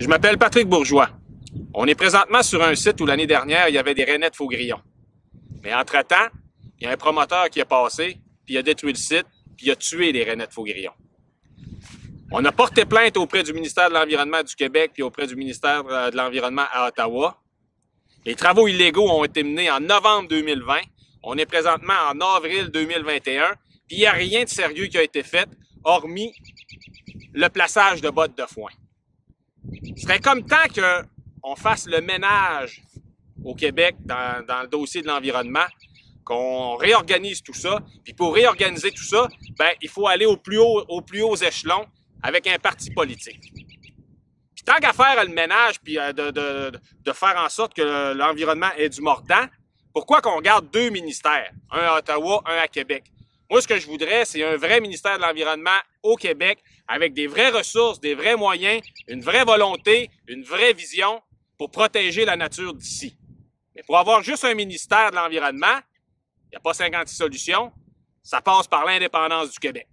Je m'appelle Patrick Bourgeois. On est présentement sur un site où l'année dernière, il y avait des rainettes Faugrillon. Mais entre-temps, il y a un promoteur qui est passé, puis il a détruit le site, puis il a tué les rainettes Faugrillon. On a porté plainte auprès du ministère de l'Environnement du Québec puis auprès du ministère de l'Environnement à Ottawa. Les travaux illégaux ont été menés en novembre 2020. On est présentement en avril 2021, puis il n'y a rien de sérieux qui a été fait, hormis le plaçage de bottes de foin. Ce serait comme temps qu'on fasse le ménage au Québec dans, dans le dossier de l'environnement, qu'on réorganise tout ça. Puis pour réorganiser tout ça, ben, il faut aller au plus haut, aux plus hauts échelons avec un parti politique. Puis tant qu'à faire le ménage, puis euh, de, de, de, faire en sorte que l'environnement ait du mordant, pourquoi qu'on garde deux ministères, un à Ottawa, un à Québec? Moi, ce que je voudrais, c'est un vrai ministère de l'Environnement au Québec avec des vraies ressources, des vrais moyens, une vraie volonté, une vraie vision pour protéger la nature d'ici. Mais pour avoir juste un ministère de l'Environnement, il n'y a pas 56 solutions, ça passe par l'indépendance du Québec.